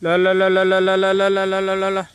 来来来来来来来来来来来来来